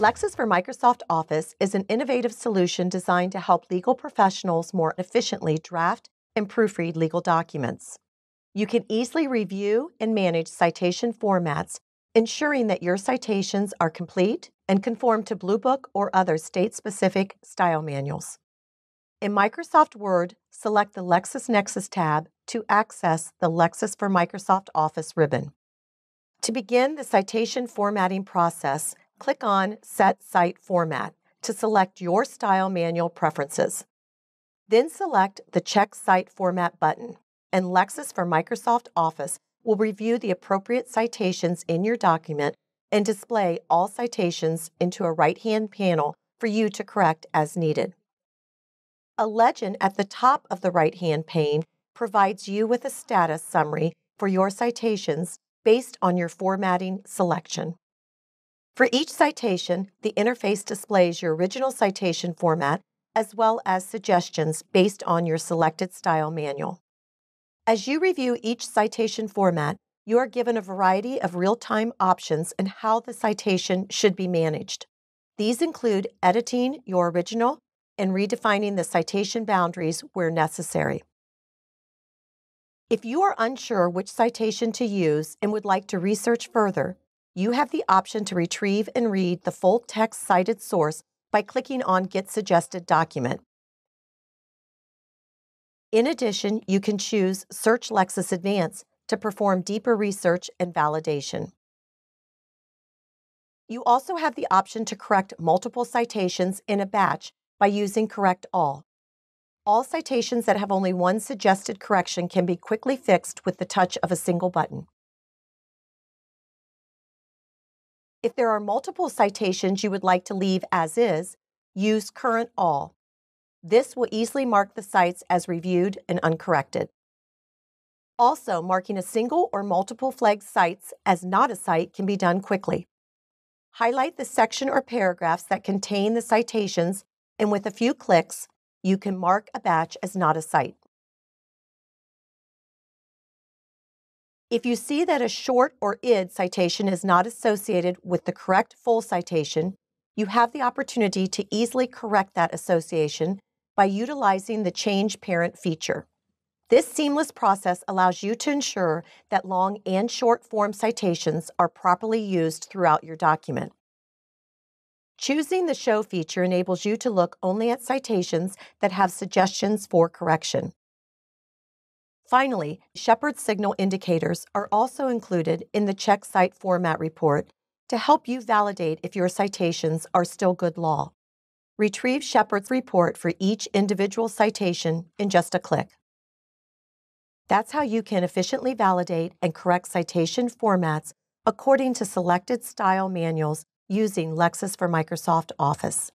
Lexis for Microsoft Office is an innovative solution designed to help legal professionals more efficiently draft and proofread legal documents. You can easily review and manage citation formats, ensuring that your citations are complete and conform to Blue Book or other state specific style manuals. In Microsoft Word, select the LexisNexis tab to access the Lexis for Microsoft Office ribbon. To begin the citation formatting process, click on Set Cite Format to select your style manual preferences. Then select the Check Cite Format button, and Lexis for Microsoft Office will review the appropriate citations in your document and display all citations into a right hand panel for you to correct as needed. A legend at the top of the right hand pane provides you with a status summary for your citations based on your formatting selection. For each citation, the interface displays your original citation format as well as suggestions based on your selected style manual. As you review each citation format, you are given a variety of real time options and how the citation should be managed. These include editing your original and redefining the citation boundaries where necessary. If you are unsure which citation to use and would like to research further, you have the option to retrieve and read the full text cited source by clicking on Get Suggested Document. In addition, you can choose Search Lexis Advance to perform deeper research and validation. You also have the option to correct multiple citations in a batch by using Correct All. All citations that have only one suggested correction can be quickly fixed with the touch of a single button. If there are multiple citations you would like to leave as is, use Current All. This will easily mark the cites as reviewed and uncorrected. Also, marking a single or multiple flagged cites as not a cite can be done quickly. Highlight the section or paragraphs that contain the citations, and with a few clicks, you can mark a batch as not a cite. If you see that a short or id citation is not associated with the correct full citation, you have the opportunity to easily correct that association by utilizing the Change Parent feature. This seamless process allows you to ensure that long and short form citations are properly used throughout your document. Choosing the Show feature enables you to look only at citations that have suggestions for correction. Finally, Shepard signal indicators are also included in the Check Cite Format report to help you validate if your citations are still good law. Retrieve Shepard's report for each individual citation in just a click. That's how you can efficiently validate and correct citation formats according to selected style manuals using Lexis for Microsoft Office.